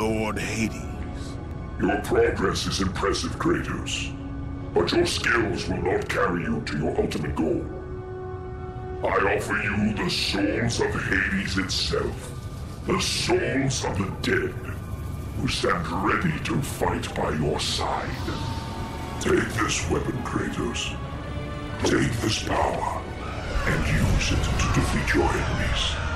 Lord Hades. Your progress is impressive, Kratos. But your skills will not carry you to your ultimate goal. I offer you the souls of Hades itself. The souls of the dead, who stand ready to fight by your side. Take this weapon, Kratos. Take this power, and use it to defeat your enemies.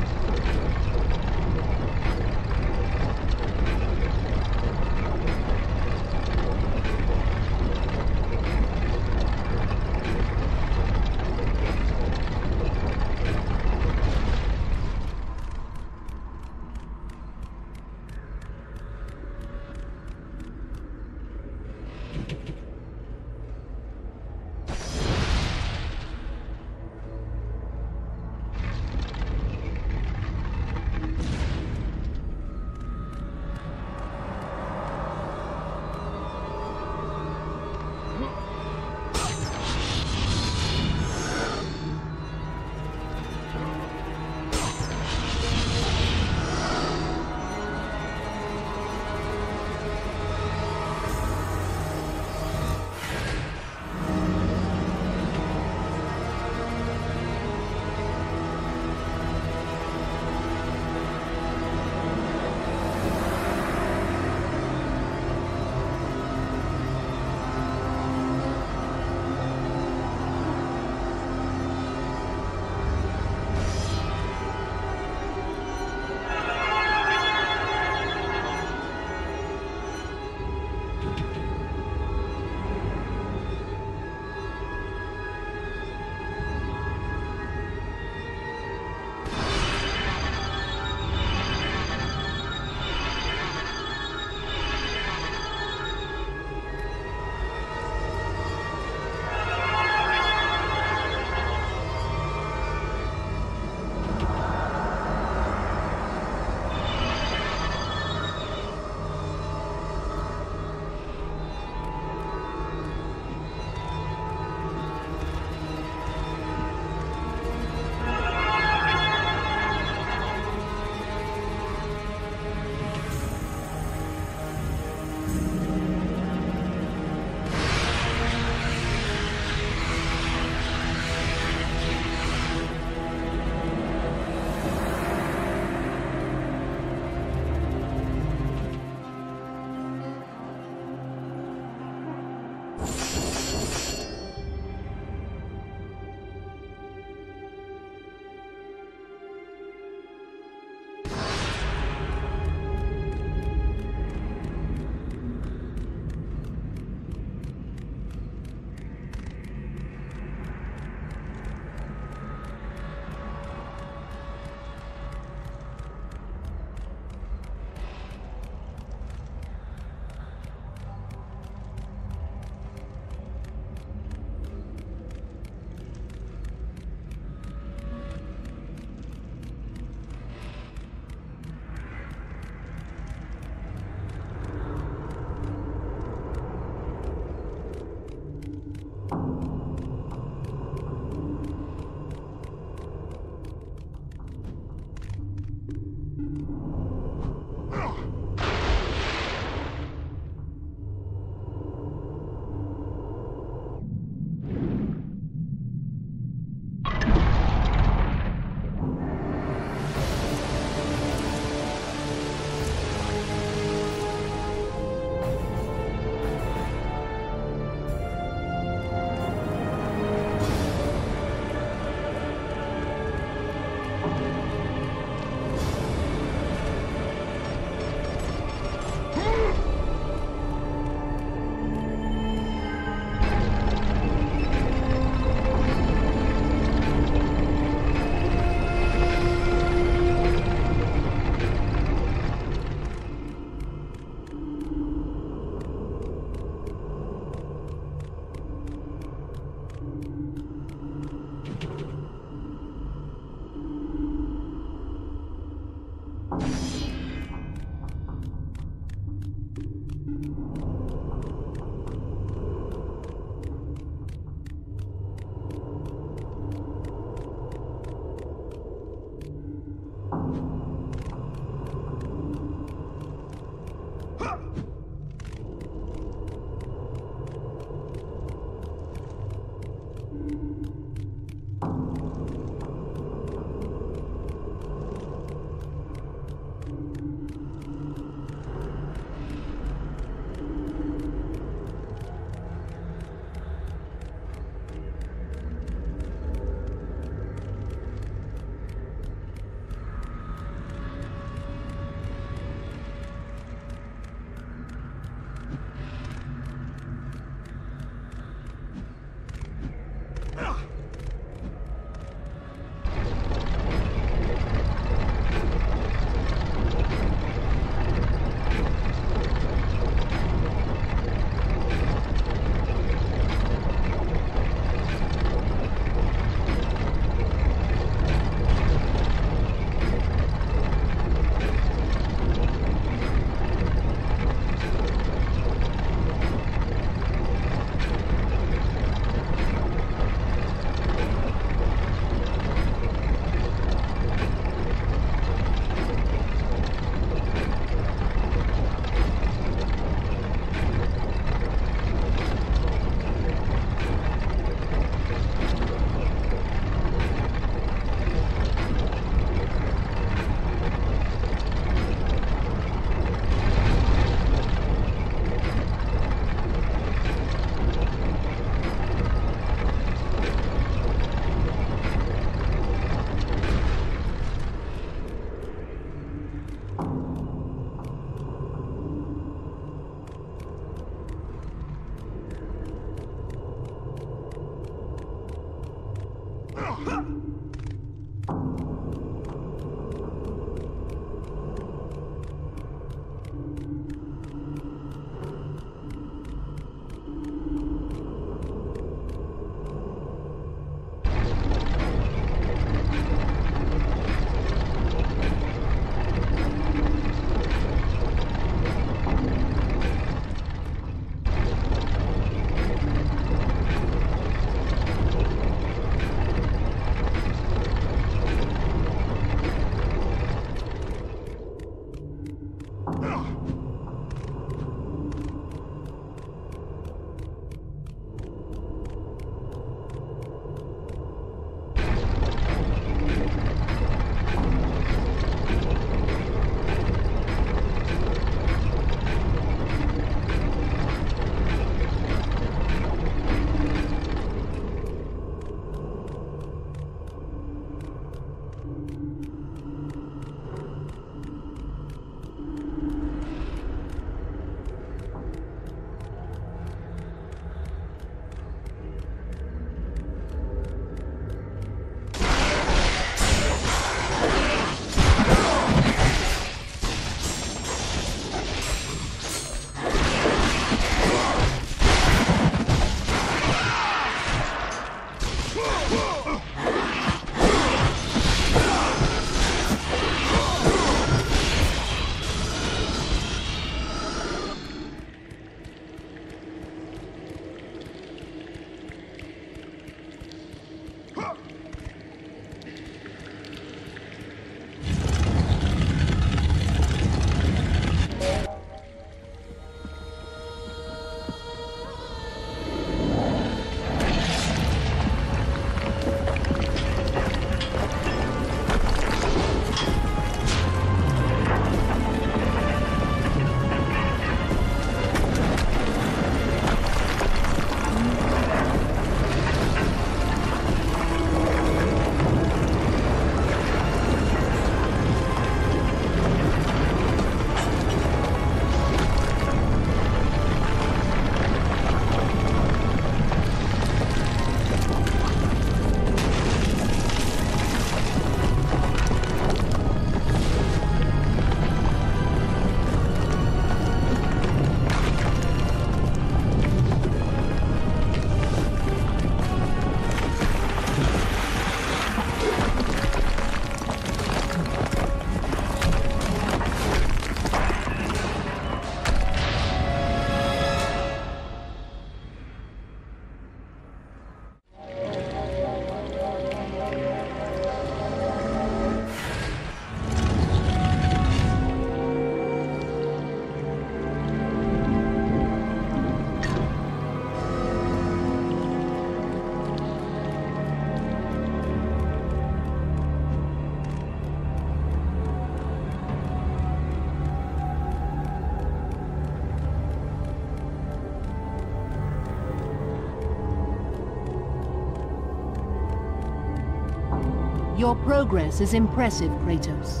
Your progress is impressive, Kratos.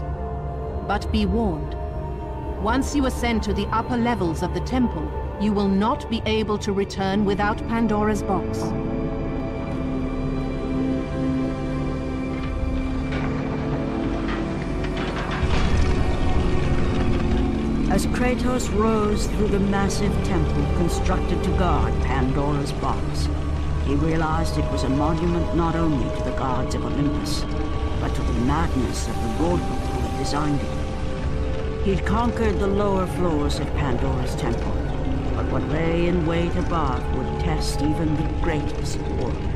But be warned. Once you ascend to the upper levels of the temple, you will not be able to return without Pandora's box. As Kratos rose through the massive temple constructed to guard Pandora's box, he realized it was a monument not only to the gods of Olympus, but to the madness of the mortal who had designed it. He'd conquered the lower floors of Pandora's temple, but what lay in wait above would test even the greatest warrior.